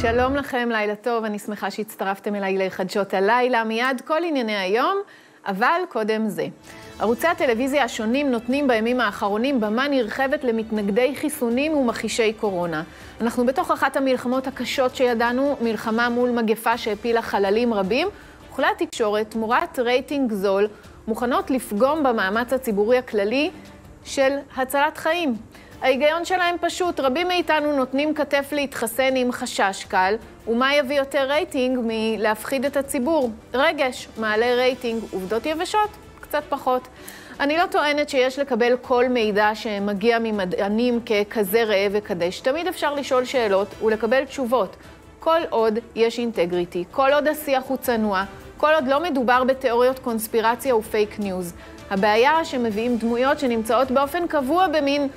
שלום לכם, לילה טוב, אני שמחה שהצטרפתם אליי לחדשות הלילה, מיד כל ענייני היום, אבל קודם זה. ערוצי הטלוויזיה השונים נותנים בימים האחרונים במה נרחבת למתנגדי חיסונים ומכחישי קורונה. אנחנו בתוך אחת המלחמות הקשות שידענו, מלחמה מול מגפה שהפילה חללים רבים, וכלי התקשורת, תמורת רייטינג זול, מוכנות לפגום במאמץ הציבורי הכללי של הצלת חיים. ההיגיון שלהם פשוט, רבים מאיתנו נותנים כתף להתחסן עם חשש קל, ומה יביא יותר רייטינג מלהפחיד את הציבור? רגש מעלה רייטינג, עובדות יבשות, קצת פחות. אני לא טוענת שיש לקבל כל מידע שמגיע ממדענים ככזה ראה וקדש. תמיד אפשר לשאול שאלות ולקבל תשובות. כל עוד יש integrity, כל עוד השיח הוא צנוע, כל עוד לא מדובר בתיאוריות קונספירציה ו fake news. הבעיה שמביאים דמויות שנמצאות באופן קבוע במין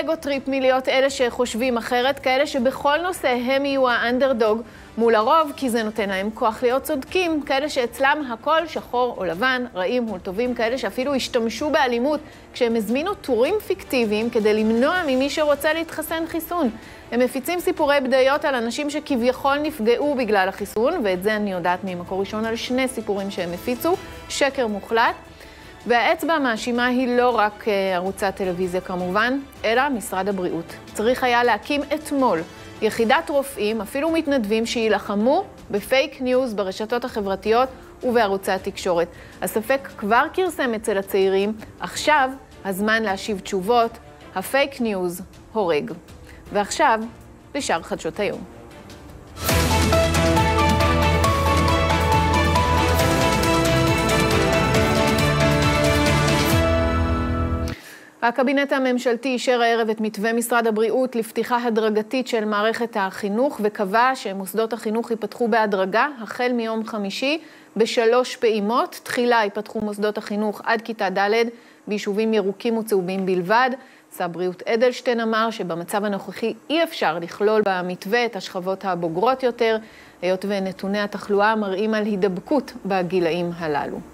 ego trip מלהיות אלה שחושבים אחרת, כאלה שבכל נושא הם יהיו האנדרדוג מול הרוב, כי זה נותן להם כוח להיות צודקים, כאלה שאצלם הכל שחור או לבן, רעים מול טובים, כאלה שאפילו השתמשו באלימות כשהם הזמינו טורים פיקטיביים כדי למנוע ממי שרוצה להתחסן חיסון. הם מפיצים סיפורי בדיות על אנשים שכביכול נפגעו בגלל החיסון, ואת זה אני יודעת ממקור ראשון על שני סיפורים שהם הפיצו, שקר מוחלט. והאצבע המאשימה היא לא רק אה, ערוצי הטלוויזיה כמובן, אלא משרד הבריאות. צריך היה להקים אתמול יחידת רופאים, אפילו מתנדבים, שיילחמו ב fake news ברשתות החברתיות ובערוצי התקשורת. הספק כבר כרסם אצל הצעירים, עכשיו הזמן להשיב תשובות. ה fake news הורג. ועכשיו, לשאר חדשות היום. הקבינט הממשלתי אישר הערב את מתווה משרד הבריאות לפתיחה הדרגתית של מערכת החינוך וקבע שמוסדות החינוך ייפתחו בהדרגה החל מיום חמישי בשלוש פעימות. תחילה ייפתחו מוסדות החינוך עד כיתה ד' ביישובים ירוקים וצהובים בלבד. שר הבריאות אדלשטיין אמר שבמצב הנוכחי אי אפשר לכלול במתווה את השכבות הבוגרות יותר, היות ונתוני התחלואה מראים על הידבקות בגילאים הללו.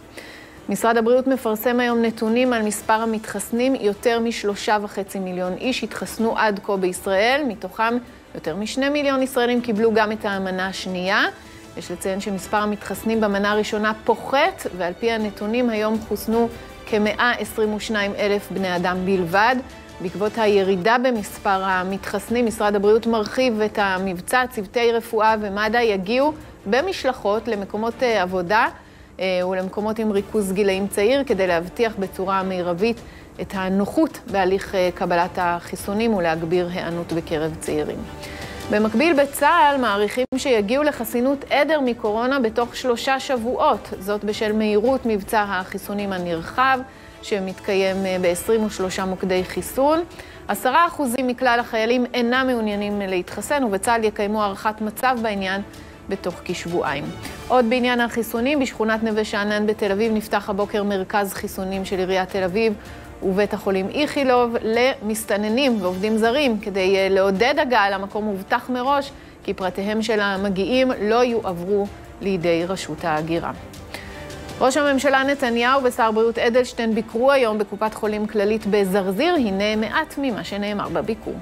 משרד הבריאות מפרסם היום נתונים על מספר המתחסנים, יותר משלושה וחצי מיליון איש התחסנו עד כה בישראל, מתוכם יותר משני מיליון ישראלים קיבלו גם את המנה השנייה. יש לציין שמספר המתחסנים במנה הראשונה פוחת, ועל פי הנתונים היום חוסנו כ-122 אלף בני אדם בלבד. בעקבות הירידה במספר המתחסנים, משרד הבריאות מרחיב את המבצע, צוותי רפואה ומד"א יגיעו במשלחות למקומות אה, עבודה. אה, ולמקומות עם ריכוז גילאים צעיר, כדי להבטיח בצורה מרבית את הנוחות בהליך אה, קבלת החיסונים ולהגביר היענות בקרב צעירים. במקביל, בצה"ל מעריכים שיגיעו לחסינות עדר מקורונה בתוך שלושה שבועות, זאת בשל מהירות מבצע החיסונים הנרחב, שמתקיים אה, ב-23 מוקדי חיסון. עשרה אחוזים מכלל החיילים אינם מעוניינים להתחסן, ובצה"ל יקיימו הערכת מצב בעניין בתוך כשבועיים. עוד בעניין החיסונים, בשכונת נווה שאנן בתל אביב נפתח הבוקר מרכז חיסונים של עיריית תל אביב ובית החולים איכילוב למסתננים ועובדים זרים, כדי אה, לעודד הגעה למקום מובטח מראש, כי פרטיהם של המגיעים לא יועברו לידי רשות ההגירה. ראש הממשלה נתניהו ושר הבריאות אדלשטיין ביקרו היום בקופת חולים כללית בזרזיר, הנה מעט ממה שנאמר בביקור.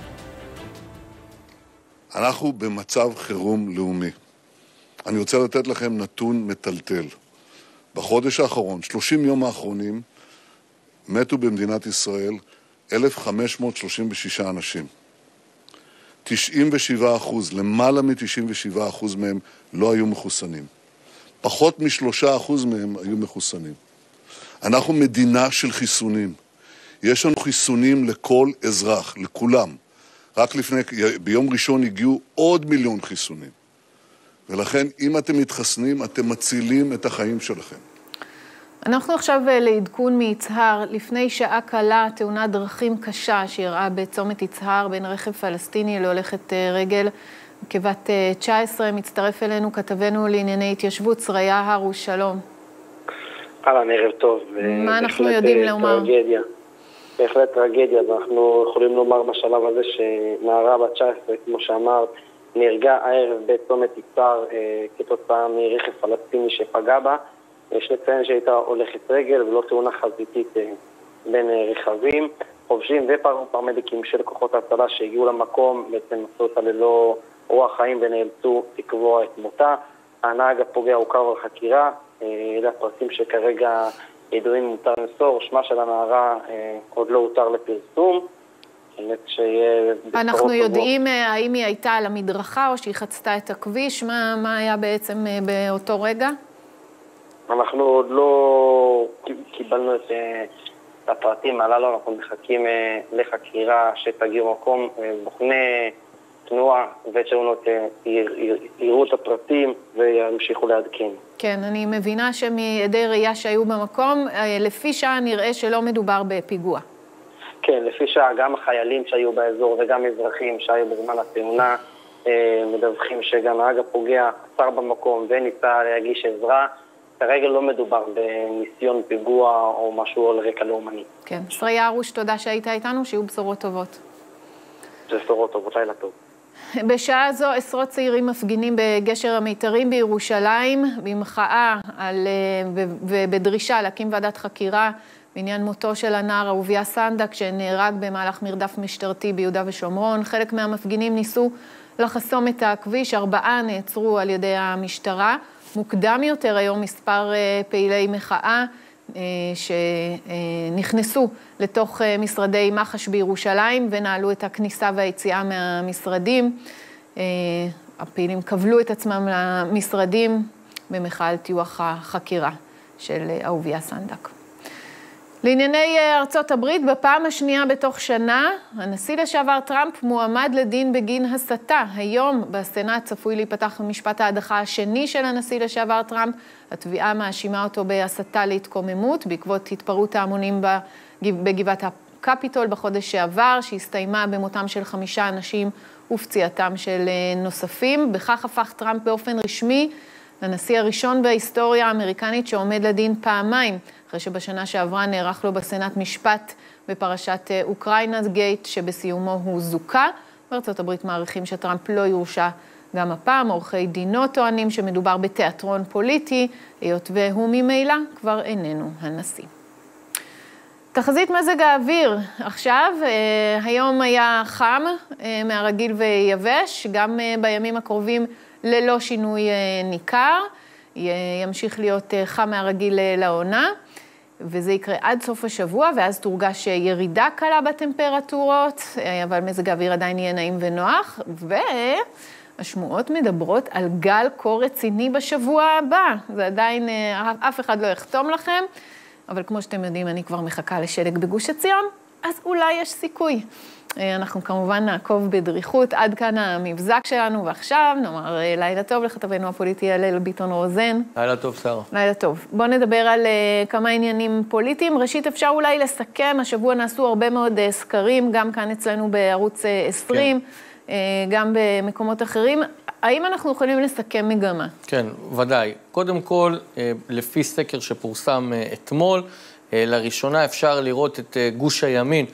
אנחנו במצב חירום לאומי. אני רוצה לתת לכם נתון מטלטל. בחודש האחרון, 30 יום האחרונים, מתו במדינת ישראל 1,536 אנשים. 97 אחוז, למעלה מ-97 אחוז מהם לא היו מחוסנים. פחות משלושה אחוז מהם היו מחוסנים. אנחנו מדינה של חיסונים. יש לנו חיסונים לכל אזרח, לכולם. רק לפני, ביום ראשון הגיעו עוד מיליון חיסונים. ולכן, אם אתם מתחסנים, אתם מצילים את החיים שלכם. אנחנו עכשיו אה, לעדכון מיצהר. לפני שעה קלה, תאונת דרכים קשה שאירעה בצומת יצהר בין רכב פלסטיני להולכת אה, רגל. כבת 19 אה, מצטרף אלינו כתבנו לענייני התיישבות, שריה הרוש, שלום. אהלן, ערב טוב. מה אנחנו יודעים לומר? טרגדיה. בהחלט טרגדיה, ואנחנו יכולים לומר בשלב הזה שנערה בת 19, כמו שאמרת, נהרגה הערב בצומת יצהר אה, כתוצאה מרכב פלסטיני שפגע בה. יש לציין שהייתה הולכת רגל ולא תאונה חזיתית אה, בין אה, רכבים. חובשים ופרמדיקים של כוחות ההצלה שהגיעו למקום בעצם עשו אותה ללא רוח חיים ונאלצו לקבוע את מותה. הנהג הפוגע הוכר בחקירה, אלה הפרטים שכרגע ידועים מותר למסור, שמה של הנערה עוד לא הותר לפרסום. אנחנו יודעים האם היא הייתה על המדרכה או שהיא חצתה את הכביש? מה, מה היה בעצם באותו רגע? אנחנו עוד לא קיבלנו את הפרטים הללו, אנחנו מחכים לחקירה שתגיע במקום, בוחני תנועה ותאונות יראו את הפרטים וימשיכו לעדכן. כן, אני מבינה שמעדי ראייה שהיו במקום, לפי שעה נראה שלא מדובר בפיגוע. כן, לפי שעה גם החיילים שהיו באזור וגם אזרחים שהיו בזמן התאונה מדווחים שגם נהג הפוגע עצר במקום וניסה להגיש עזרה. כרגע לא מדובר בניסיון פיגוע או משהו על רקע לאומני. כן. שריה ארוש, תודה שהיית איתנו, שיהיו בשורות טובות. בשורות טובות, לילה טוב. בשעה זו עשרות צעירים מפגינים בגשר המיתרים בירושלים, במחאה על, ובדרישה להקים ועדת חקירה בעניין מותו של הנער אהוביה סנדק, שנהרג במהלך מרדף משטרתי ביהודה ושומרון. חלק מהמפגינים ניסו לחסום את הכביש, ארבעה נעצרו על ידי המשטרה. מוקדם יותר היום מספר פעילי מחאה שנכנסו לתוך משרדי מח"ש בירושלים ונעלו את הכניסה והיציאה מהמשרדים. הפעילים קבלו את עצמם למשרדים במחאה על טיוח החקירה של אהוביה סנדק. לענייני ארצות הברית, בפעם השנייה בתוך שנה, הנשיא לשעבר טראמפ מועמד לדין בגין הסתה. היום בסנאט צפוי להיפתח משפט ההדחה השני של הנשיא לשעבר טראמפ. התביעה מאשימה אותו בהסתה להתקוממות בעקבות התפרעות ההמונים בגבעת הקפיטול בחודש שעבר, שהסתיימה במותם של חמישה אנשים ופציעתם של נוספים. בכך הפך טראמפ באופן רשמי לנשיא הראשון בהיסטוריה האמריקנית שעומד לדין פעמיים. אחרי שבשנה שעברה נערך לו בסנאט משפט בפרשת אוקראינה גייט, שבסיומו הוא זוכה. בארצות הברית מעריכים שטראמפ לא יורשע גם הפעם. עורכי דינו טוענים שמדובר בתיאטרון פוליטי, היות והוא ממילא כבר איננו הנשיא. תחזית מזג האוויר, עכשיו, היום היה חם מהרגיל ויבש, גם בימים הקרובים ללא שינוי ניכר, ימשיך להיות חם מהרגיל לעונה. וזה יקרה עד סוף השבוע, ואז תורגש ירידה קלה בטמפרטורות, אבל מזג האוויר עדיין יהיה נעים ונוח, והשמועות מדברות על גל כה רציני בשבוע הבא. זה עדיין, אף אחד לא יחתום לכם, אבל כמו שאתם יודעים, אני כבר מחכה לשלג בגוש עציון, אז אולי יש סיכוי. אנחנו כמובן נעקוב בדריכות, עד כאן המבזק שלנו, ועכשיו נאמר לילה טוב לכתבנו הפוליטי הלל ביטון רוזן. לילה טוב, שרה. לילה טוב. בואו נדבר על uh, כמה עניינים פוליטיים. ראשית, אפשר אולי לסכם, השבוע נעשו הרבה מאוד uh, סקרים, גם כאן אצלנו בערוץ uh, 20, כן. גם במקומות אחרים. האם אנחנו יכולים לסכם מגמה? כן, ודאי. קודם כל, לפי סקר שפורסם אתמול, לראשונה אפשר לראות את גוש הימין.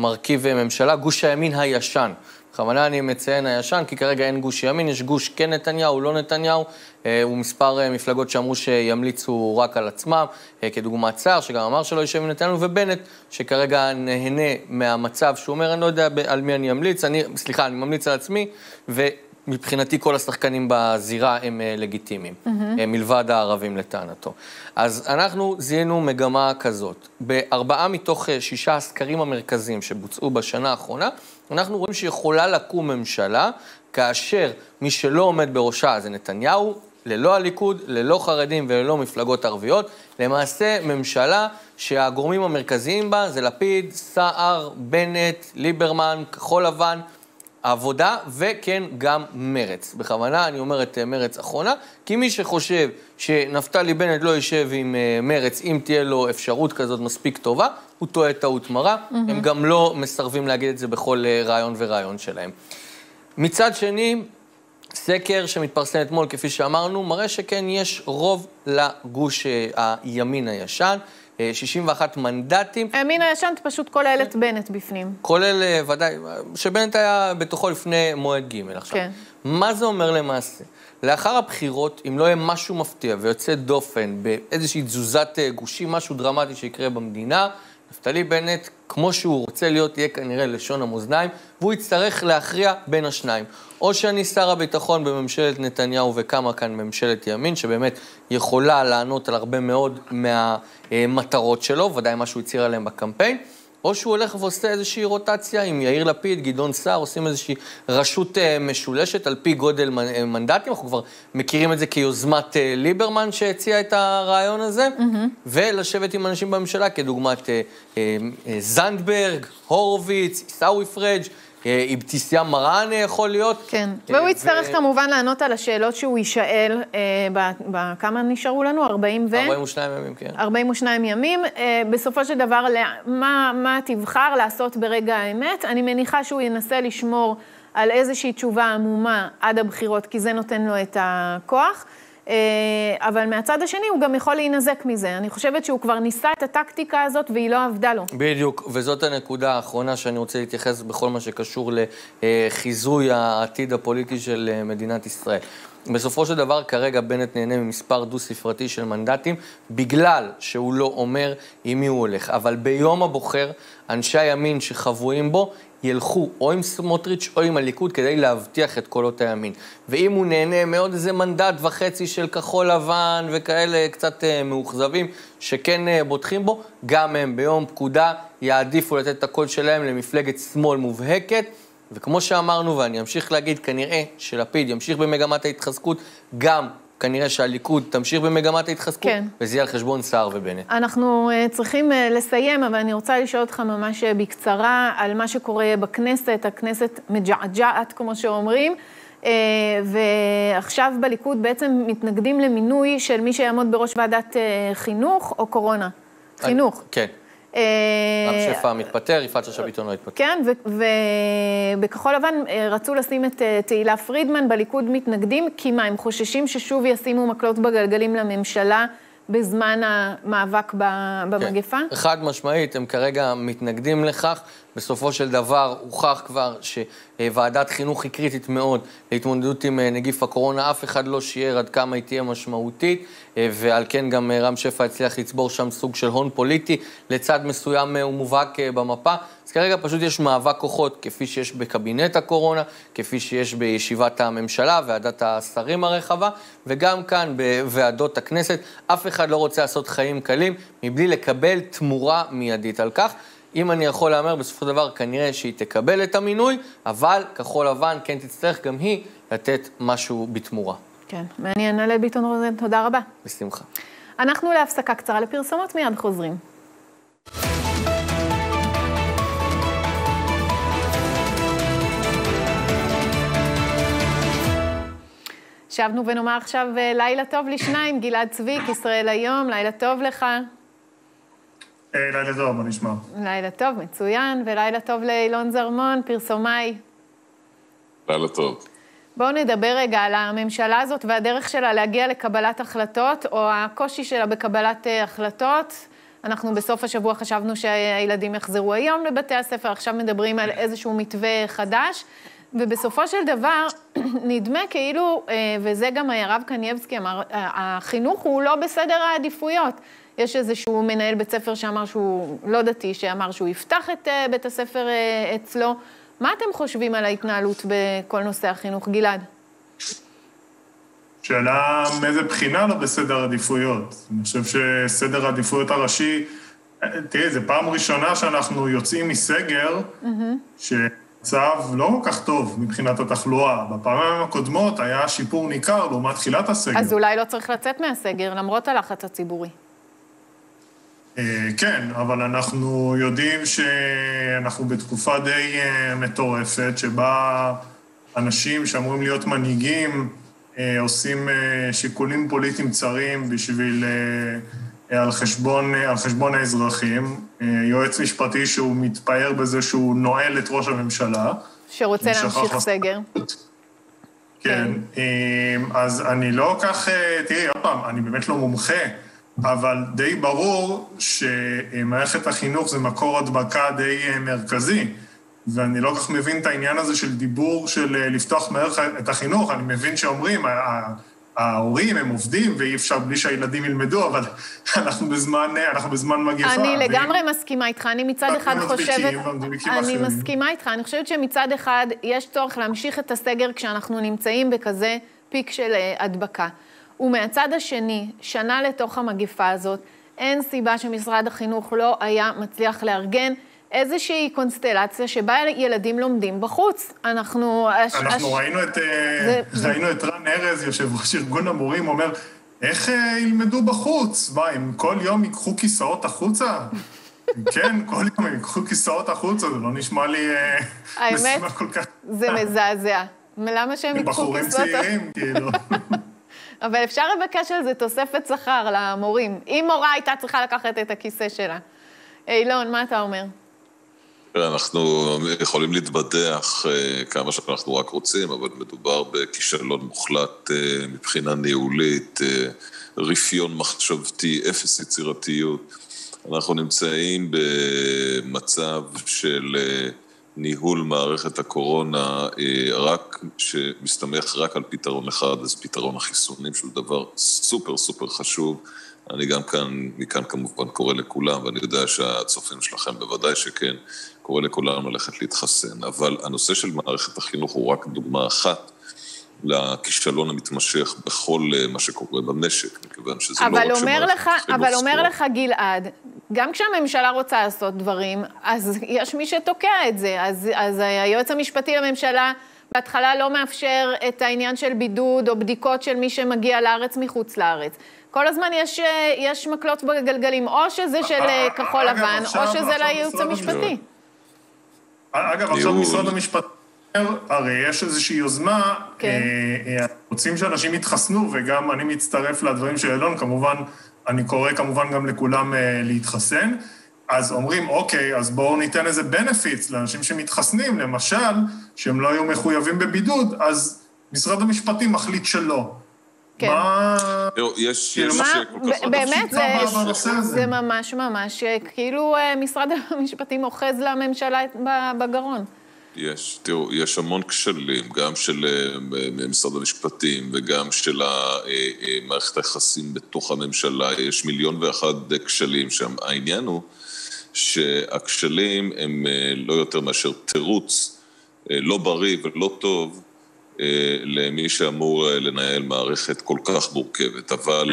מרכיב ממשלה, גוש הימין הישן. בכוונה אני מציין הישן, כי כרגע אין גוש ימין, יש גוש כן נתניהו, לא נתניהו, אה, ומספר אה, מפלגות שאמרו שימליצו רק על עצמם, אה, כדוגמת סער, שגם אמר שלא יישב עם נתניהו, ובנט, שכרגע נהנה מהמצב שהוא אומר, אני לא יודע על מי אני אמליץ, אני, סליחה, אני ממליץ על עצמי, ו... מבחינתי כל השחקנים בזירה הם לגיטימיים, mm-hmm. מלבד הערבים לטענתו. אז אנחנו זיהינו מגמה כזאת. בארבעה מתוך שישה הסקרים המרכזיים שבוצעו בשנה האחרונה, אנחנו רואים שיכולה לקום ממשלה, כאשר מי שלא עומד בראשה זה נתניהו, ללא הליכוד, ללא חרדים וללא מפלגות ערביות. למעשה, ממשלה שהגורמים המרכזיים בה זה לפיד, סער, בנט, ליברמן, כחול לבן, העבודה, וכן, גם מרץ. בכוונה אני אומר את מרץ אחרונה, כי מי שחושב שנפתלי בנט לא יישב עם מרץ, אם תהיה לו אפשרות כזאת מספיק טובה, הוא טועה טעות מרה. Mm-hmm. הם גם לא מסרבים להגיד את זה בכל רעיון ורעיון שלהם. מצד שני, סקר שמתפרסם אתמול, כפי שאמרנו, מראה שכן יש רוב לגוש הימין הישן. 61 מנדטים. הימין הישן פשוט כולל את בנט בפנים. כולל, ודאי, שבנט היה בתוכו לפני מועד ג' עכשיו. כן. מה זה אומר למעשה? לאחר הבחירות, אם לא יהיה משהו מפתיע ויוצא דופן באיזושהי תזוזת גושים, משהו דרמטי שיקרה במדינה, נפתלי בנט, כמו שהוא רוצה להיות, יהיה כנראה לשון המאזניים, והוא יצטרך להכריע בין השניים. או שאני שר הביטחון בממשלת נתניהו וקמה כאן ממשלת ימין, שבאמת יכולה לענות על הרבה מאוד מהמטרות שלו, ודאי מה שהוא הצהיר עליהם בקמפיין, או שהוא הולך ועושה איזושהי רוטציה עם יאיר לפיד, גדעון סער, עושים איזושהי רשות uh, משולשת על פי גודל אה, מנדטים, אנחנו כבר מכירים את זה כיוזמת uh, ליברמן שהציע את הרעיון הזה, mm-hmm. ולשבת עם אנשים בממשלה, כדוגמת זנדברג, הורוביץ, עיסאווי פריג', אבתיסאם מראענה יכול להיות. כן, והוא יצטרך כמובן לענות על השאלות שהוא יישאל, בכמה נשארו לנו? 40 ו... 42 ימים, כן. 42 ימים. בסופו של דבר, מה תבחר לעשות ברגע האמת? אני מניחה שהוא ינסה לשמור על איזושהי תשובה עמומה עד הבחירות, כי זה נותן לו את הכוח. אה, אבל מהצד השני הוא גם יכול להינזק מזה. אני חושבת שהוא כבר ניסה את הטקטיקה הזאת והיא לא עבדה לו. בדיוק, וזאת הנקודה האחרונה שאני רוצה להתייחס בכל מה שקשור לחיזוי העתיד הפוליטי של אה, מדינת ישראל. בסופו של דבר, כרגע בנט נהנה ממספר דו-ספרתי של מנדטים, בגלל שהוא לא אומר עם מי הוא הולך. אבל ביום הבוחר, אנשי הימין שחבויים בו ילכו או עם סמוטריץ' או עם הליכוד כדי להבטיח את קולות הימין. ואם הוא נהנה מעוד איזה מנדט וחצי של כחול לבן וכאלה קצת uh, מאוכזבים, שכן uh, בוטחים בו, גם הם ביום פקודה יעדיפו לתת את הקול שלהם למפלגת שמאל מובהקת. וכמו שאמרנו, ואני אמשיך להגיד, כנראה שלפיד ימשיך במגמת ההתחזקות, גם כנראה שהליכוד תמשיך במגמת ההתחזקות, כן. וזה יהיה על חשבון סער ובנט. אנחנו uh, צריכים uh, לסיים, אבל אני רוצה לשאול אותך ממש uh, בקצרה על מה שקורה בכנסת. הכנסת מג'עג'עת, כמו שאומרים. ועכשיו בליכוד בעצם מתנגדים למינוי של מי שיעמוד בראש ועדת חינוך או קורונה. חינוך. כן. רם שפע מתפטר, יפעת שאשא ביטון לא התפטר. כן, ובכחול לבן אה, רצו לשים את אה, תהילה פרידמן, בליכוד מתנגדים, כי מה, הם חוששים ששוב ישימו מקלות בגלגלים לממשלה בזמן המאבק במגפה? כן, חד משמעית, הם כרגע מתנגדים לכך. בסופו של דבר הוכח כבר שוועדת חינוך היא קריטית מאוד להתמודדות עם אה, נגיף הקורונה. אף אחד לא שיער עד כמה היא תהיה משמעותית, אה, ועל כן גם אה, רם שפע הצליח לצבור שם סוג של הון פוליטי לצד מסוים ומובהק במפה. אז כרגע פשוט יש מאבק כוחות, כפי שיש בקבינט הקורונה, כפי שיש בישיבת הממשלה, ועדת השרים הרחבה, וגם כאן בוועדות הכנסת. אף אחד לא רוצה לעשות חיים קלים מבלי לקבל תמורה מיידית על כך. אם אני יכול להמר, בסופו של דבר כנראה שהיא תקבל את המינוי, אבל כחול לבן כן תצטרך גם היא לתת משהו בתמורה. כן, מעניין. נעלה ביטון רוזן, תודה רבה. בשמחה. אנחנו להפסקה קצרה לפרסומות, מיד חוזרים. שבנו ונאמר עכשיו אה, לילה טוב לשניים, גלעד צביק, ישראל היום, לילה טוב לך. אה, לילה טוב, מה נשמע? לילה טוב, מצוין, ולילה טוב לאילון זרמון, פרסומאי. לילה טוב. בואו נדבר רגע על הממשלה הזאת והדרך שלה להגיע לקבלת החלטות, או הקושי שלה בקבלת uh, החלטות. אנחנו בסוף השבוע חשבנו שהילדים יחזרו היום לבתי הספר, עכשיו מדברים על איזשהו מתווה חדש, ובסופו של דבר, נדמה כאילו, uh, וזה גם הרב קנייבסקי אמר, החינוך הוא לא בסדר העדיפויות. יש איזשהו מנהל בית ספר שאמר שהוא לא דתי, שאמר שהוא יפתח את uh, בית הספר אצלו. מה אתם חושבים על ההתנהלות בכל נושא החינוך, גלעד? שאלה מאיזה בחינה לא בסדר עדיפויות. אני חושב שסדר העדיפויות הראשי, תראי, זו פעם ראשונה שאנחנו יוצאים מסגר, mm-hmm. שמצב לא כל כך טוב מבחינת התחלואה. בפעמים הקודמות היה שיפור ניכר לעומת תחילת הסגר. אז אולי לא צריך לצאת מהסגר, למרות הלחץ הציבורי. אה, כן, אבל אנחנו יודעים שאנחנו בתקופה די אה, מטורפת, שבה אנשים שאמורים להיות מנהיגים אה, עושים שיקולים פוליטיים צרים בשביל, על חשבון, על חשבון האזרחים. יועץ משפטי שהוא מתפאר בזה שהוא נועל את ראש הממשלה. שרוצה להמשיך סגר. כן, כן, אז אני לא כך, תראי, עוד פעם, אני באמת לא מומחה. אבל די ברור שמערכת החינוך זה מקור הדבקה די אה, מרכזי, ואני לא כך מבין את העניין הזה של דיבור של אה, לפתוח מהר את החינוך, אני מבין שאומרים, ההורים הם עובדים ואי אפשר בלי שהילדים ילמדו, אבל אנחנו בזמן, אנחנו בזמן מגפה. אני לגמרי מסכימה איתך, אני מצד אחד חושבת... אני מסכימה איתך, אני חושבת שמצד אחד יש צורך להמשיך את הסגר כשאנחנו נמצאים בכזה פיק של אה, הדבקה. ומהצד השני, שנה לתוך המגפה הזאת, אין סיבה שמשרד החינוך לא היה מצליח לארגן איזושהי קונסטלציה שבה ילדים לומדים בחוץ. אנחנו... אנחנו הש... ראינו, את, אה, זה... ראינו את רן ארז, יושב ראש ארגון המורים, אומר, איך אה, ילמדו בחוץ? מה, הם כל יום ייקחו כיסאות החוצה? כן, כל יום הם ייקחו כיסאות החוצה, זה לא נשמע לי אה, משימה כל כך... זה מזעזע. למה שהם ייקחו כיסאות... בחורים צעירים, כאילו. אבל אפשר לבקש על זה תוספת שכר למורים. אם מורה הייתה צריכה לקחת את הכיסא שלה. אילון, מה אתה אומר? אנחנו יכולים להתבדח אה, כמה שאנחנו רק רוצים, אבל מדובר בכישלון מוחלט אה, מבחינה ניהולית, אה, רפיון מחשבתי, אפס יצירתיות. אנחנו נמצאים במצב של ניהול מערכת הקורונה רק, שמסתמך רק על פתרון אחד, אז פתרון החיסונים, שהוא דבר סופר סופר חשוב. אני גם כאן, מכאן כמובן קורא לכולם, ואני יודע שהצופים שלכם בוודאי שכן, קורא לכולם ללכת להתחסן. אבל הנושא של מערכת החינוך הוא רק דוגמה אחת. לכישלון המתמשך בכל אה, מה שקורה במשק, מכיוון שזה לא רק שמערכת החינוך... אבל אומר לך גלעד, גם כשהממשלה רוצה לעשות דברים, אז יש מי שתוקע את זה. אז, אז היועץ המשפטי לממשלה בהתחלה לא מאפשר את העניין של בידוד או בדיקות של מי שמגיע לארץ מחוץ לארץ. כל הזמן יש, אה, יש מקלות בגלגלים, או שזה של אה, כחול לבן, או שזה לייעוץ המשפטי. אגב, עכשיו משרד המשפטים הרי יש איזושהי יוזמה, כן. אה, רוצים שאנשים יתחסנו, וגם אני מצטרף לדברים של אלון, כמובן, אני קורא כמובן גם לכולם להתחסן. אז אומרים, אוקיי, אז בואו ניתן איזה בנפיץ לאנשים שמתחסנים, למשל, שהם לא היו מחויבים בבידוד, אז משרד המשפטים מחליט שלא. כן. מה... יש, יש כל כך... באמת, זה ממש ממש, כאילו אה, משרד המשפטים אוחז לממשלה בגרון. יש, תראו, יש המון כשלים, גם של אה, משרד המשפטים וגם של אה, מערכת היחסים בתוך הממשלה, יש מיליון ואחד כשלים שם. העניין הוא שהכשלים הם לא יותר מאשר תירוץ לא בריא ולא טוב אה, למי שאמור אה, לנהל מערכת כל כך מורכבת, אבל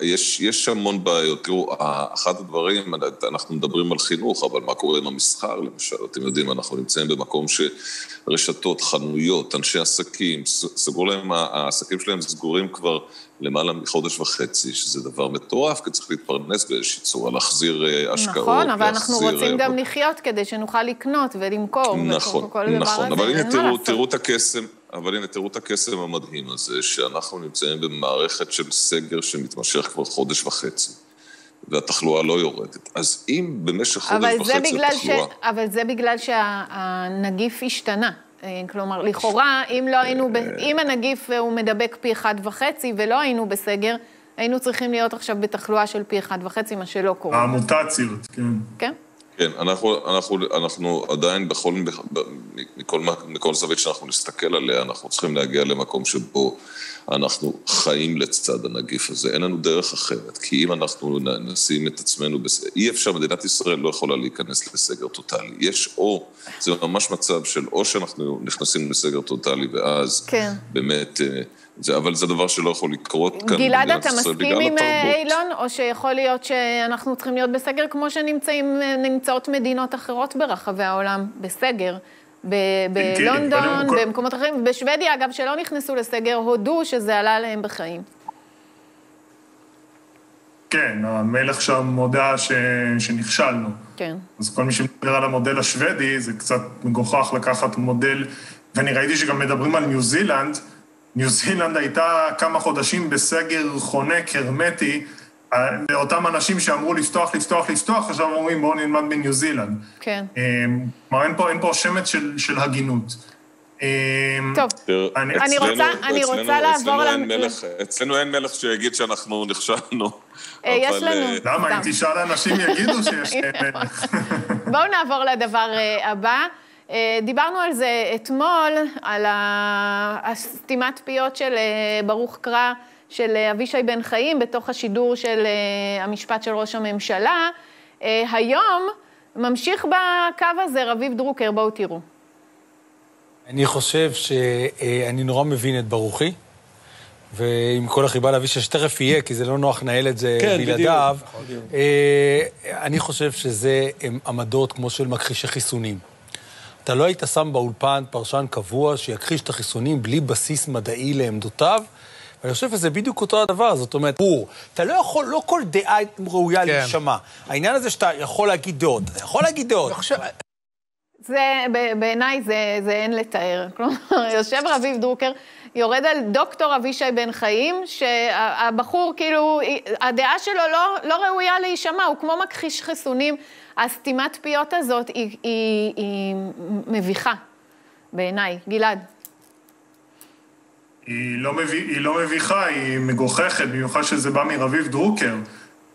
יש, יש המון בעיות. תראו, אחד הדברים, אנחנו מדברים על חינוך, אבל מה קורה עם המסחר למשל? אתם יודעים, אנחנו נמצאים במקום שרשתות, חנויות, אנשי עסקים, סגרו להם, העסקים שלהם סגורים כבר למעלה מחודש וחצי, שזה דבר מטורף, כי צריך להתפרנס באיזושהי צורה, להחזיר השקעות, נכון, אבל אנחנו רוצים גם לחיות כדי שנוכל לקנות ולמכור. נכון, נכון, אבל הנה, תראו, תראו את הקסם, אבל הנה, תראו את הקסם המדהים הזה, שאנחנו נמצאים במערכת של סגר שמתמשך כבר חודש וחצי. והתחלואה לא יורדת. אז אם במשך חודש וחצי התחלואה... ש... אבל זה בגלל שהנגיף השתנה. אה, כלומר, לכאורה, אם לא היינו, ב... אם הנגיף הוא מדבק פי אחד וחצי ולא היינו בסגר, היינו צריכים להיות עכשיו בתחלואה של פי אחד וחצי, מה שלא קורה. המוטציות, כן. כן? כן, אנחנו, אנחנו, אנחנו עדיין בכל, מכל, מכל זווית שאנחנו נסתכל עליה, אנחנו צריכים להגיע למקום שבו אנחנו חיים לצד הנגיף הזה, אין לנו דרך אחרת, כי אם אנחנו נשים את עצמנו, בס... אי אפשר, מדינת ישראל לא יכולה להיכנס לסגר טוטאלי. יש או, זה ממש מצב של או שאנחנו נכנסים לסגר טוטאלי ואז כן. באמת... אה, זה, אבל זה דבר שלא יכול לקרות כאן גלעד, אתה מסכים עם אה, אילון, או שיכול להיות שאנחנו צריכים להיות בסגר כמו שנמצאות מדינות אחרות ברחבי העולם, בסגר? כן, כן, בלונדון, במקומות אחרים, בשוודיה, אגב, שלא נכנסו לסגר, הודו שזה עלה להם בחיים. כן, המלך שם מודה ש... שנכשלנו. כן. אז כל מי שמדבר על המודל השוודי, זה קצת מגוחך לקחת מודל, ואני ראיתי שגם מדברים על ניו זילנד, ניו זילנד הייתה כמה חודשים בסגר חונק, הרמטי, לאותם אנשים שאמרו לפתוח, לפתוח, לפתוח, עכשיו אומרים בואו נלמד בניו זילנד. כן. כלומר, אין פה, אין פה שמץ של, של הגינות. טוב, אני, אני רוצה, אני רוצה לעבור... אצלנו אין מלך שיגיד שאנחנו נכשלנו. אה, יש לנו... אה, למה? אם תשאל אנשים יגידו שיש מלך. בואו נעבור לדבר אה, הבא. דיברנו על זה אתמול, על הסתימת פיות של ברוך קרא, של אבישי בן חיים, בתוך השידור של המשפט של ראש הממשלה. היום ממשיך בקו הזה רביב דרוקר, בואו תראו. אני חושב שאני נורא מבין את ברוכי, ועם כל החיבה לאבישי שתכף יהיה, כי זה לא נוח לנהל את זה כן, בלעדיו. בדיוק. אה, אני חושב שזה עמדות כמו של מכחישי חיסונים. אתה לא היית שם באולפן פרשן קבוע שיכחיש את החיסונים בלי בסיס מדעי לעמדותיו, ואני חושב שזה בדיוק אותו הדבר, זאת אומרת, ברור, אתה לא יכול, לא כל דעה ראויה כן. להישמע. העניין הזה שאתה יכול להגיד דעות, אתה יכול להגיד דעות. זה, בעיניי זה, זה אין לתאר. כלומר, יושב רביב דרוקר, יורד על דוקטור אבישי בן חיים, שהבחור, כאילו, הדעה שלו לא, לא ראויה להישמע, הוא כמו מכחיש חיסונים. הסתימת פיות הזאת היא, היא, היא מביכה, בעיניי. גלעד. היא לא, מביא, היא לא מביכה, היא מגוחכת, במיוחד שזה בא מרביב דרוקר.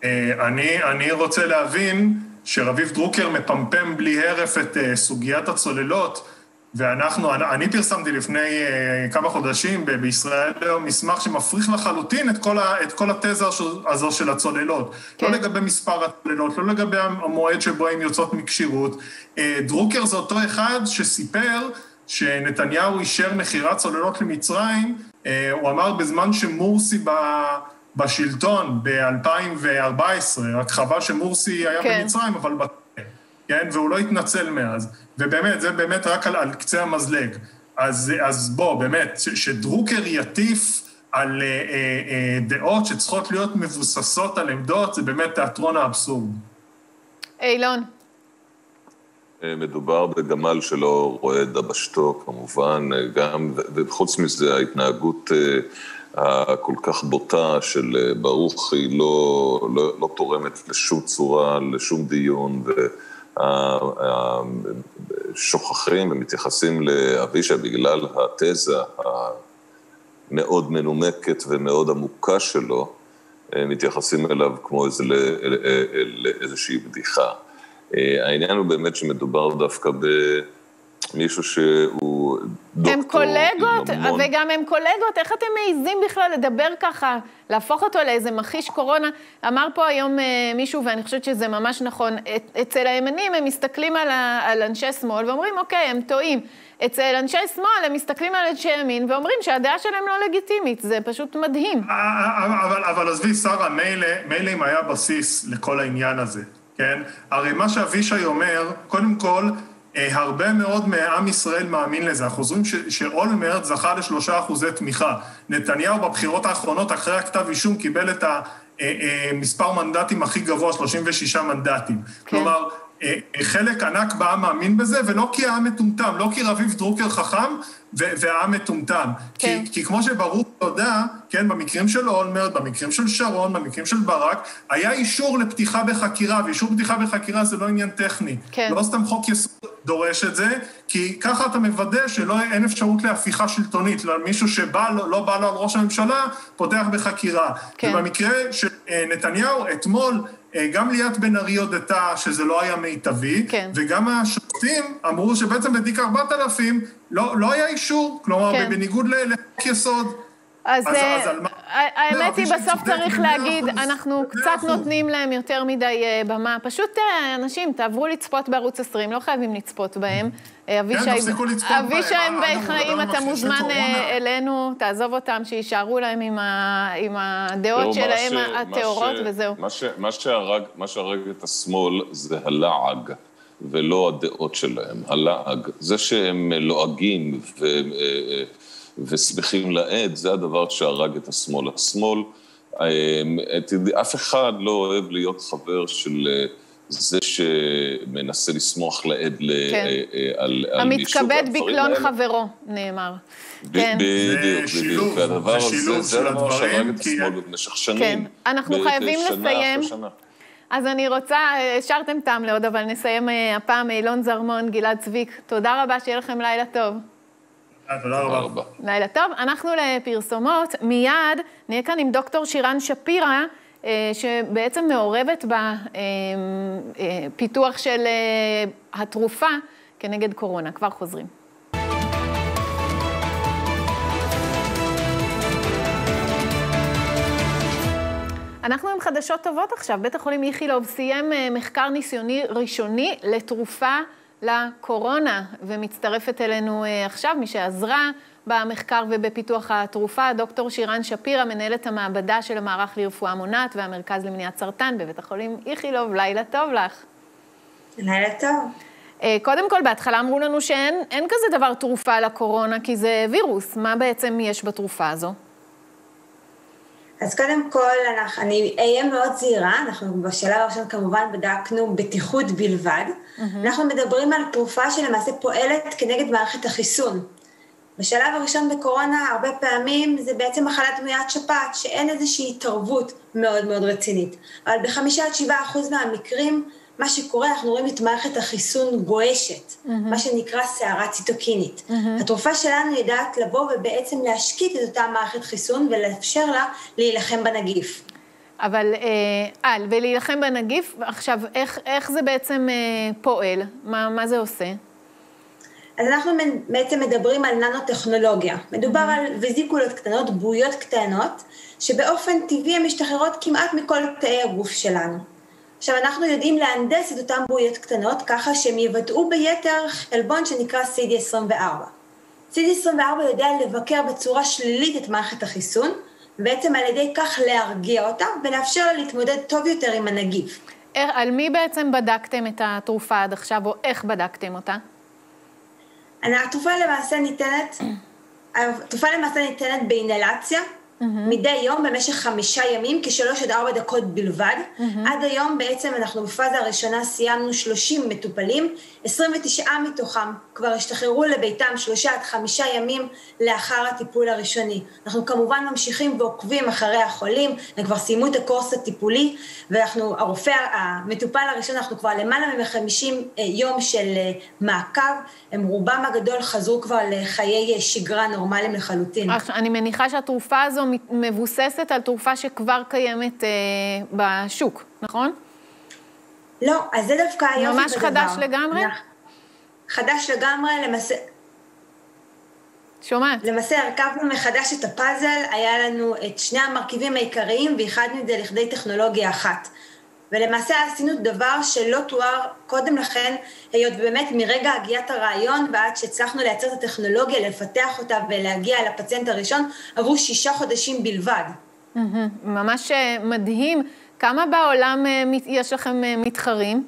אה, אני, אני רוצה להבין שרביב דרוקר מפמפם בלי הרף את uh, סוגיית הצוללות, ואנחנו, אני, אני פרסמתי לפני uh, כמה חודשים בישראל היום מסמך שמפריך לחלוטין את כל, ה, את כל התזה הזו של הצוללות. כן. לא לגבי מספר הצוללות, לא לגבי המועד שבו הן יוצאות מכשירות. Uh, דרוקר זה אותו אחד שסיפר שנתניהו אישר מכירת צוללות למצרים, uh, הוא אמר בזמן שמורסי ב... בשלטון ב-2014, רק חבל שמורסי היה כן. במצרים, אבל... כן, והוא לא התנצל מאז. ובאמת, זה באמת רק על, על קצה המזלג. אז, אז בוא, באמת, ש, שדרוקר יטיף על אה, אה, אה, דעות שצריכות להיות מבוססות על עמדות, זה באמת תיאטרון האבסורד. אילון. אה, מדובר בגמל שלא רואה את דבשתו, כמובן, אה, גם, וחוץ מזה, ההתנהגות... אה, הכל כך בוטה של ברוך היא לא, לא, לא תורמת לשום צורה, לשום דיון, ושוכחים ומתייחסים לאבישע בגלל התזה המאוד מנומקת ומאוד עמוקה שלו, אה, מתייחסים אליו כמו איזה, לאיזושהי בדיחה. אה, העניין הוא באמת שמדובר דווקא ב... מישהו שהוא דוקטור הם קולגות, המון... וגם הם קולגות, איך אתם מעיזים בכלל לדבר ככה, להפוך אותו לאיזה מכחיש קורונה? אמר פה היום uh, מישהו, ואני חושבת שזה ממש נכון, את, אצל הימנים הם מסתכלים על, ה, על אנשי שמאל ואומרים, אוקיי, הם טועים. אצל אנשי שמאל הם מסתכלים על אנשי ימין ואומרים שהדעה שלהם לא לגיטימית, זה פשוט מדהים. אה, אה, אבל, אבל עזבי, שרה, מילא אם היה בסיס לכל העניין הזה, כן? הרי מה שאבישי אומר, קודם כל, אה, הרבה מאוד מעם ישראל מאמין לזה. אנחנו חוזרים שאולמרט זכה לשלושה אחוזי תמיכה. נתניהו בבחירות האחרונות, אחרי הכתב אישום, קיבל את המספר אה, אה, מנדטים הכי גבוה, 36 מנדטים. כן. כלומר, חלק ענק בעם מאמין בזה, ולא כי העם מטומטם, לא כי רביב דרוקר חכם והעם מטומטם. כן. כי, כי כמו שברור יודע, כן, במקרים של אולמרט, במקרים של שרון, במקרים של ברק, היה אישור לפתיחה בחקירה, ואישור פתיחה בחקירה זה לא עניין טכני. כן. לא סתם חוק יסוד דורש את זה, כי ככה אתה מוודא שאין אפשרות להפיכה שלטונית, למישהו שבא לו, לא בא לו על ראש הממשלה, פותח בחקירה. כן. ובמקרה של נתניהו, אתמול, אה, גם ליאת בן ארי הודתה שזה לא היה מיטבי, כן. וגם השופטים אמרו שבעצם בתיק 4000 לא, לא היה אישור, כלומר, כן. בניגוד לחוק יסוד. אז, אז, אז על מה... האמת היא, בסוף צריך להגיד, אנחנו קצת נותנים להם יותר מדי אה, במה. פשוט אה, אנשים, תעברו לצפות בערוץ 20, לא חייבים לצפות בהם. כן, אבישי בן חיים, אתה מוזמן אלינו, תעזוב אותם, שיישארו להם עם הדעות שלהם הטהורות, וזהו. מה שהרג את השמאל זה הלעג. ולא הדעות שלהם, הלעג. זה שהם לועגים ו, אה, אה, ושמחים לעד, זה הדבר שהרג את השמאל. השמאל, אה, אף אחד לא אוהב להיות חבר של זה שמנסה לשמוח לעד כן. על, על מישהו. המתכבד בקלון חברו, נאמר. כן. בדיוק, בדיוק. והדבר הזה, זה הדבר שהרג את השמאל במשך שנים. כן, אנחנו חייבים לסיים. אז אני רוצה, השארתם טעם לעוד, אבל נסיים אה, הפעם אילון זרמון, גלעד צביק. תודה רבה, שיהיה לכם לילה טוב. תודה רבה. לילה טוב. אנחנו לפרסומות. מיד נהיה כאן עם דוקטור שירן שפירא, אה, שבעצם מעורבת בפיתוח אה, של התרופה כנגד קורונה. כבר חוזרים. אנחנו עם חדשות טובות עכשיו. בית החולים איכילוב סיים אה, מחקר ניסיוני ראשוני לתרופה לקורונה, ומצטרפת אלינו אה, עכשיו מי שעזרה במחקר ובפיתוח התרופה, דוקטור שירן שפירא, מנהלת המעבדה של המערך לרפואה מונעת והמרכז למניעת סרטן בבית החולים איכילוב. לילה טוב לך. לילה טוב. אה, קודם כל, בהתחלה אמרו לנו שאין כזה דבר תרופה לקורונה, כי זה וירוס. מה בעצם יש בתרופה הזו? אז קודם כל, אנחנו, אני אהיה מאוד זהירה, אנחנו בשלב הראשון כמובן בדקנו בטיחות בלבד. Mm-hmm. אנחנו מדברים על תרופה שלמעשה פועלת כנגד מערכת החיסון. בשלב הראשון בקורונה, הרבה פעמים זה בעצם מחלת דמוית שפעת, שאין איזושהי התערבות מאוד מאוד רצינית. אבל בחמישה עד שבעה אחוז מהמקרים, מה שקורה, אנחנו רואים את מערכת החיסון גועשת, mm-hmm. מה שנקרא סערה ציטוקינית. Mm-hmm. התרופה שלנו יודעת לבוא ובעצם להשקיט את אותה מערכת חיסון ולאפשר לה להילחם בנגיף. אבל, אה, ולהילחם בנגיף, עכשיו, איך, איך זה בעצם אה, פועל? מה, מה זה עושה? אז אנחנו בעצם מדברים על ננו-טכנולוגיה. מדובר mm-hmm. על ויזיקולות קטנות, בועיות קטנות, שבאופן טבעי הן משתחררות כמעט מכל תאי הגוף שלנו. עכשיו, אנחנו יודעים להנדס את אותן בועיות קטנות ככה שהן יבטאו ביתר חלבון שנקרא CD24. CD24 יודע לבקר בצורה שלילית את מערכת החיסון, ובעצם על ידי כך להרגיע אותה ולאפשר לה להתמודד טוב יותר עם הנגיף. על מי בעצם בדקתם את התרופה עד עכשיו, או איך בדקתם אותה? התרופה למעשה ניתנת, התרופה למעשה ניתנת באינלציה, mm-hmm. מדי יום במשך חמישה ימים, כשלוש עד ארבע דקות בלבד. Mm-hmm. עד היום בעצם אנחנו בפאזה הראשונה סיימנו 30 מטופלים, 29 מתוכם כבר השתחררו לביתם שלושה עד חמישה ימים לאחר הטיפול הראשוני. אנחנו כמובן ממשיכים ועוקבים אחרי החולים, הם כבר סיימו את הקורס הטיפולי, ואנחנו, הרופא, המטופל הראשון, אנחנו כבר למעלה מ-50 אה, יום של אה, מעקב, הם רובם הגדול חזרו כבר לחיי שגרה נורמליים לחלוטין. אני מניחה שהתרופה הזו מבוססת על תרופה שכבר קיימת אה, בשוק, נכון? לא, אז זה דווקא היופי בדבר. ממש חדש לגמרי? חדש לגמרי, למעשה... שומעת. למעשה הרכבנו מחדש את הפאזל, היה לנו את שני המרכיבים העיקריים ואיחדנו את זה לכדי טכנולוגיה אחת. ולמעשה עשינו דבר שלא תואר קודם לכן, היות באמת מרגע הגיית הרעיון ועד שהצלחנו לייצר את הטכנולוגיה, לפתח אותה ולהגיע אל הפציינט הראשון, עברו שישה חודשים בלבד. ממש אה, מדהים. כמה בעולם אה, יש לכם אה, מתחרים?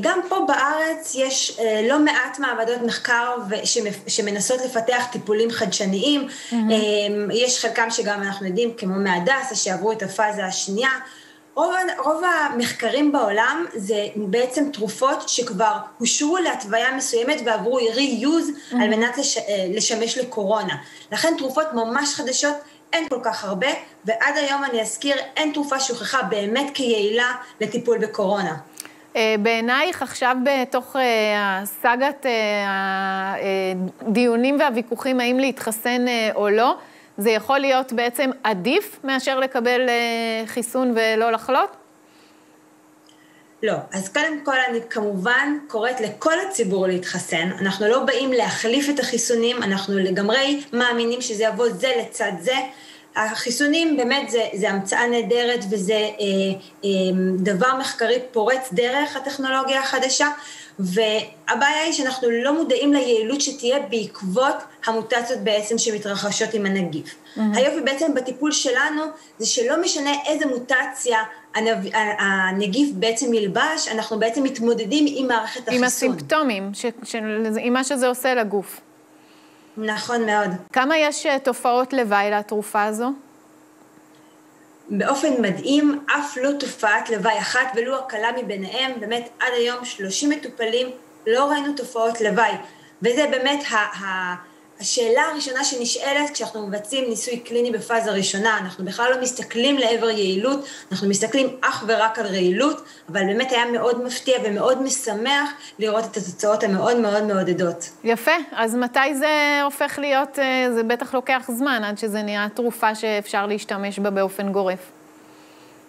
גם פה בארץ יש לא מעט מעבדות מחקר שמנסות לפתח טיפולים חדשניים. Mm-hmm. יש חלקם שגם אנחנו יודעים, כמו מהדסה, שעברו את הפאזה השנייה. רוב, רוב המחקרים בעולם זה בעצם תרופות שכבר אושרו להתוויה מסוימת ועברו reuse mm-hmm. על מנת לש, אה, לשמש לקורונה. לכן תרופות ממש חדשות אין כל כך הרבה, ועד היום אני אזכיר, אין תרופה שהוכחה באמת כיעילה לטיפול בקורונה. אה, בעינייך עכשיו בתוך אה, הסאגת הדיונים והוויכוחים האם להתחסן או לא, זה יכול להיות בעצם עדיף מאשר לקבל אה, חיסון ולא לחלות? לא. אז קודם כל אני כמובן קוראת לכל הציבור להתחסן. אנחנו לא באים להחליף את החיסונים, אנחנו לגמרי מאמינים שזה יבוא זה לצד זה. החיסונים באמת זה, זה המצאה נהדרת וזה אה, אה, דבר מחקרי פורץ דרך הטכנולוגיה החדשה. והבעיה היא שאנחנו לא מודעים ליעילות שתהיה בעקבות המוטציות בעצם שמתרחשות עם הנגיף. Mm-hmm. היופי בעצם בטיפול שלנו זה שלא משנה איזה מוטציה הנגיף בעצם ילבש, אנחנו בעצם מתמודדים עם מערכת החיסון. עם הסימפטומים, ש, ש, עם מה שזה עושה לגוף. נכון מאוד. כמה יש אה, תופעות לוואי לתרופה הזו? באופן מדהים, אף לא תופעת לוואי אחת ולו הקלה מביניהם, באמת עד היום 30 מטופלים, לא ראינו תופעות לוואי. וזה באמת ה- ה- השאלה הראשונה שנשאלת כשאנחנו מבצעים ניסוי קליני בפאזה ראשונה, אנחנו בכלל לא מסתכלים לעבר יעילות, אנחנו מסתכלים אך ורק על רעילות, אבל באמת היה מאוד מפתיע ומאוד משמח לראות את התוצאות המאוד מאוד מעודדות. יפה, אז מתי זה הופך להיות, אה, זה בטח לוקח זמן עד שזה נהיה תרופה שאפשר להשתמש בה באופן גורף.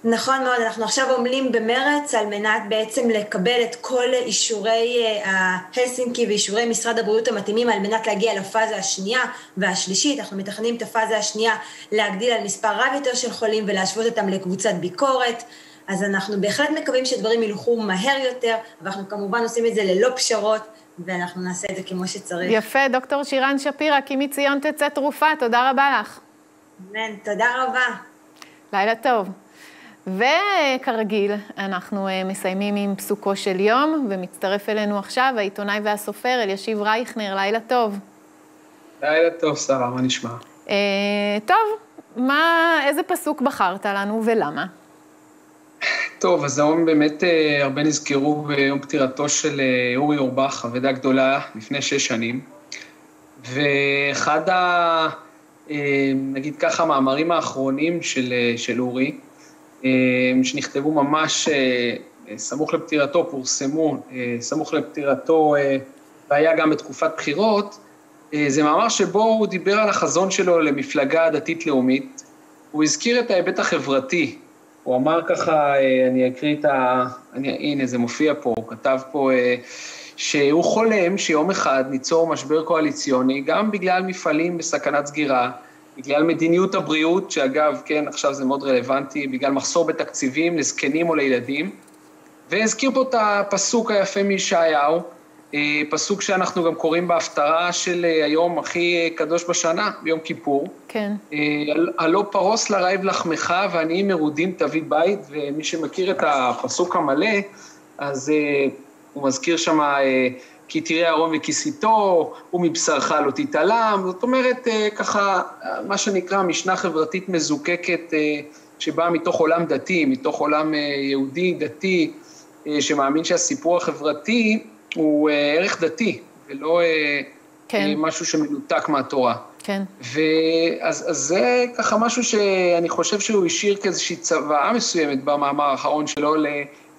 נכון מאוד, אנחנו עכשיו עמלים במרץ על מנת בעצם לקבל את כל אישורי ההלסינקי ואישורי משרד הבריאות המתאימים על מנת להגיע לפאזה השנייה והשלישית. אנחנו מתכננים את הפאזה השנייה להגדיל על מספר רב יותר של חולים ולהשוות אותם לקבוצת ביקורת. אז אנחנו בהחלט מקווים שדברים ילכו מהר יותר, ואנחנו כמובן עושים את זה ללא פשרות, ואנחנו נעשה את זה כמו שצריך. יפה, דוקטור שירן שפירא, כי מציון תצא תרופה, תודה רבה לך. אמן, תודה רבה. לילה טוב. וכרגיל, אנחנו אה, מסיימים עם פסוקו של יום, ומצטרף אלינו עכשיו העיתונאי והסופר אלישיב רייכנר, לילה טוב. לילה טוב, שרה, מה נשמע? אה, טוב, מה, איזה פסוק בחרת לנו ולמה? טוב, אז היום באמת אה, הרבה נזכרו ביום פטירתו של אה, אורי אורבך, אבדה גדולה, לפני שש שנים. ואחד ה... אה, נגיד ככה, המאמרים האחרונים של, של אורי, שנכתבו ממש סמוך לפטירתו, פורסמו סמוך לפטירתו, והיה גם בתקופת בחירות, זה מאמר שבו הוא דיבר על החזון שלו למפלגה דתית-לאומית. הוא הזכיר את ההיבט החברתי הוא אמר ככה, אה, אני אקריא את ה... אני, הנה, זה מופיע פה, הוא כתב פה אה, שהוא חולם שיום אחד ניצור משבר קואליציוני, גם בגלל מפעלים בסכנת סגירה, בגלל מדיניות הבריאות, שאגב, כן, עכשיו זה מאוד רלוונטי, בגלל מחסור בתקציבים לזקנים או לילדים, והזכיר פה את הפסוק היפה מישעיהו, אה, פסוק שאנחנו גם קוראים בהפטרה של אה, היום הכי אה, קדוש בשנה, ביום כיפור. כן. הלא פרוס לרעב לחמך ועניים מרודים תביא בית, ומי שמכיר את הפסוק המלא, אז הוא מזכיר שם כי תראה ארון וכיסיתו, ומבשרך לא תתעלם, זאת אומרת, ככה, מה שנקרא משנה חברתית מזוקקת, שבאה מתוך עולם דתי, מתוך עולם יהודי דתי, שמאמין שהסיפור החברתי הוא אה, ערך דתי, ולא אה, כן. אה, משהו שמנותק מהתורה. כן. ואז אז זה ככה משהו שאני חושב שהוא השאיר כאיזושהי צוואה מסוימת במאמר האחרון שלו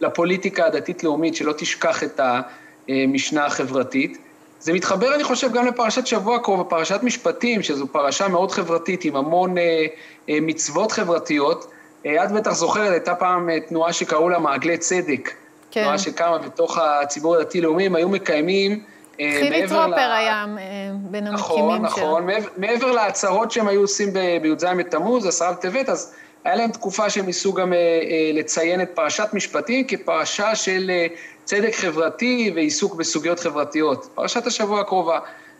לפוליטיקה הדתית-לאומית, שלא תשכח את המשנה החברתית. זה מתחבר, אני חושב, גם לפרשת שבוע קרוב, פרשת משפטים, שזו פרשה מאוד חברתית, עם המון אה, אה, מצוות חברתיות. אה, את בטח זוכרת, הייתה פעם תנועה שקראו לה מעגלי צדק. כן. תנועה שקמה בתוך הציבור הדתי-לאומי, הם היו מקיימים... אה, חילי טרופר ל... היה אה, בין נכון, המקימים נכון, שלו. נכון, נכון. מעבר להצהרות שהם היו עושים בי"ז בתמוז, עשרה בטבת, אז היה להם תקופה שהם ניסו גם אה, לציין את פרשת משפטים כפרשה של צדק חברתי ועיסוק בסוגיות חברתיות. פרשת השבוע הקרובה.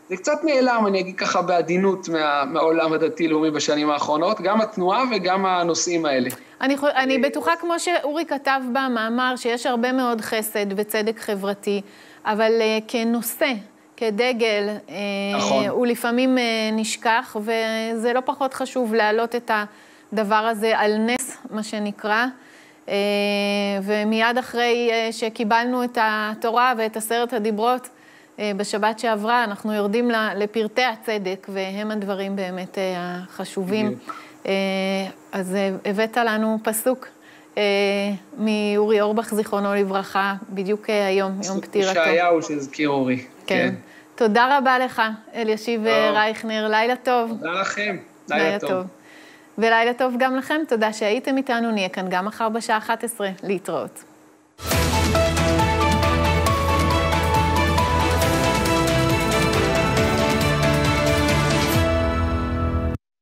זה קצת נעלם, אני אגיד ככה בעדינות, מה, מהעולם הדתי-לאומי בשנים האחרונות, גם התנועה וגם הנושאים האלה. אני, אני בטוחה, כמו שאורי כתב במאמר, שיש הרבה מאוד חסד וצדק חברתי, אבל uh, כנושא, כדגל, uh, נכון. הוא לפעמים uh, נשכח, וזה לא פחות חשוב להעלות את הדבר הזה על נס, מה שנקרא. Uh, ומיד אחרי uh, שקיבלנו את התורה ואת עשרת הדיברות, אה, בשבת שעברה, אנחנו יורדים לפרטי הצדק, והם הדברים באמת אה, החשובים. אה, אז הבאת לנו פסוק מאורי אורבך, זיכרונו לברכה, בדיוק היום, יום פטירתו. ישעיהו שהזכיר אורי. כן. כן. תודה רבה לך, אלישיב רייכנר, לילה טוב. תודה לכם, לילה. טוב. ולילה טוב גם לכם, תודה שהייתם איתנו, נהיה כאן גם מחר בשעה 11, להתראות.